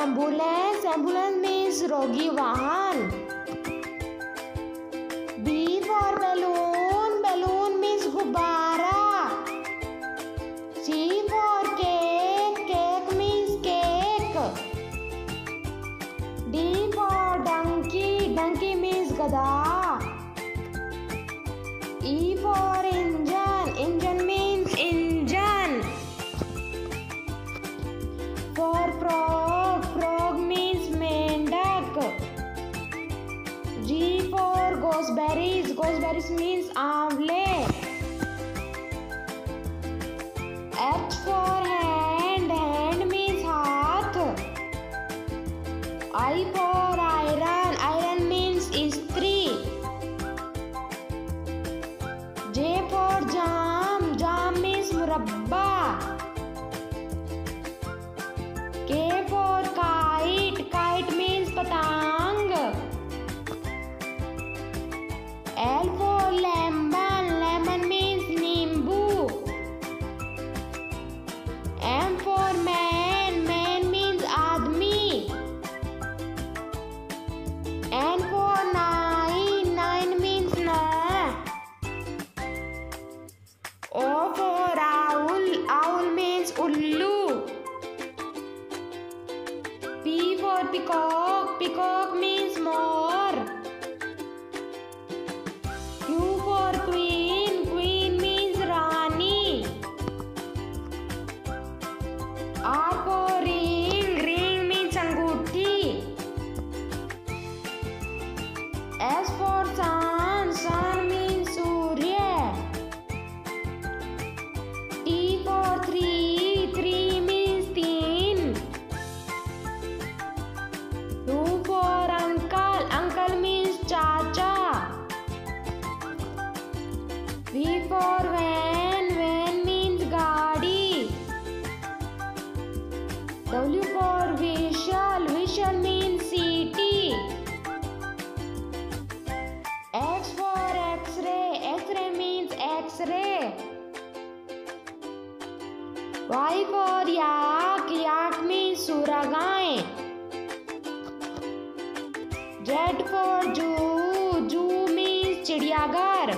Ambulance ambulance means रोगी वाहन B for balloon balloon means गुब्बारा C for cake cake means cake D for donkey donkey means गधा E for gooseberries. Gooseberries means amle. H for hand. Hand means हाथ. I for. Iron for peacock. Peacock means more. Q for queen. Queen means Rani. R for ring. Ring means anguti. S for x ray वाइक और yak याक में सुरगाएँ Z for zoo zoo में चिड़ियाघर।